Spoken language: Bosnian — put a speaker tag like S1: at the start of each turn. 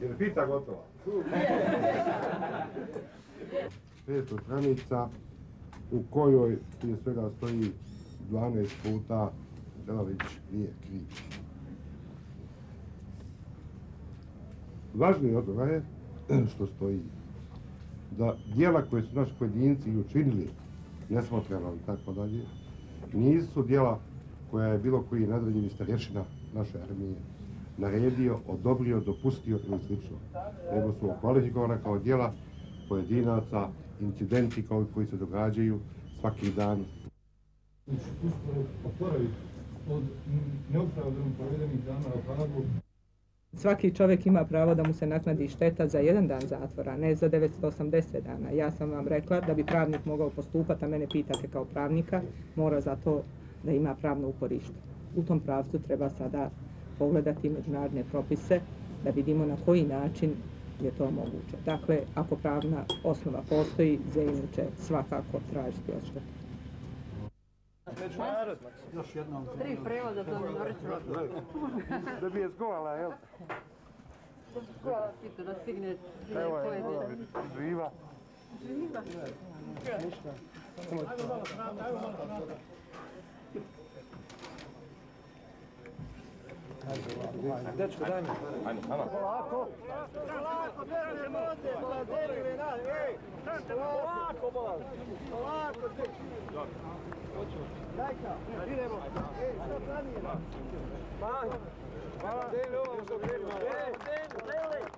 S1: Je pita gotova? Peto stranica u kojoj prije svega stoji 12 puta Delavić nije kriv. Važnije od toga je što stoji da dijela koje su naši pojedinci učinili nesmotreno i tako dalje, nisu dijela koja je bilo koji nadređeni starješina naše armije naredio, odobrio, dopustio ili slično. Nego su kvalifikovane kao dijela pojedinaca, incidenti kao koji se događaju svaki dan.
S2: Znači, od neopravdanom provedenih dana u Hagu
S3: Svaki čovjek ima pravo da mu se naknadi šteta za jedan dan zatvora, ne za 980 dana. Ja sam vam rekla da bi pravnik mogao postupati, a mene pitate kao pravnika, mora za to da ima pravno uporište. U tom pravcu treba sada pogledati međunarodne propise da vidimo na koji način je to moguće. Dakle, ako pravna osnova postoji, zemlju će svakako tražiti odštetu.
S4: Još jednom. Tri prevoda do Norčeva.
S1: Da bi je skovala, jel?
S4: Hvala pita da stigne
S1: Evo je,
S4: pojede.
S1: živa.
S4: Živa.
S1: Ništa.
S5: Dečko, daj mi. Ajmo, mama.
S6: Polako. Polako, Berane Moze, Bolazeri, Venali, ej! Polako, Bolaz. Polako, ti. Dajka, idemo. Ej, što planira? Manj. Hvala. Deli ovo što krenuo. Ej, deli, deli.